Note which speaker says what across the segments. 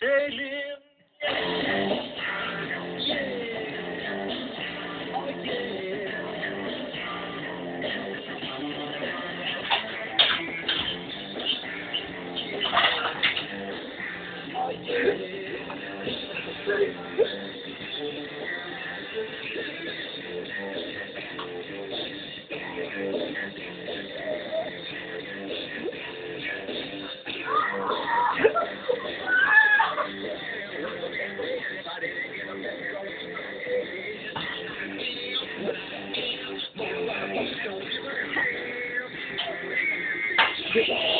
Speaker 1: güzelim.
Speaker 2: Może się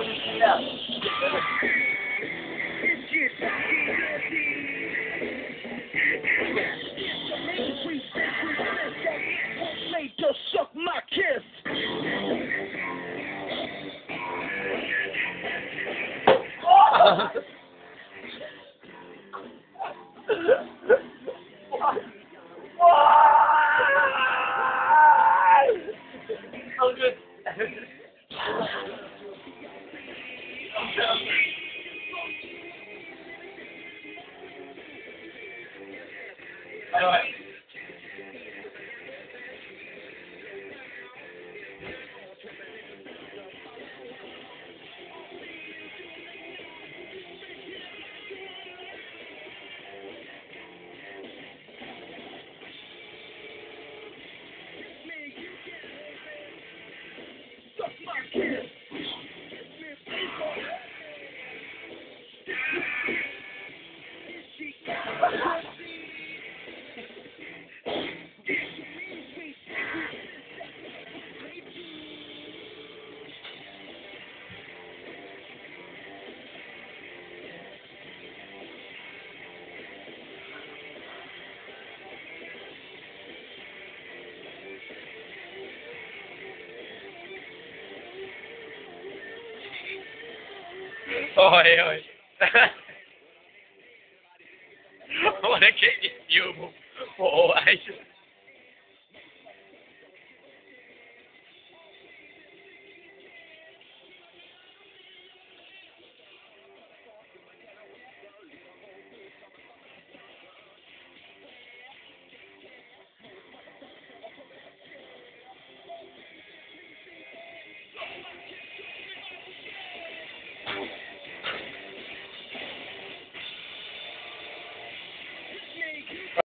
Speaker 2: ja.
Speaker 1: Just suck my kiss.
Speaker 2: All good. Dawaj.
Speaker 3: Oi, oi. Olha quem viu. Pô, aí.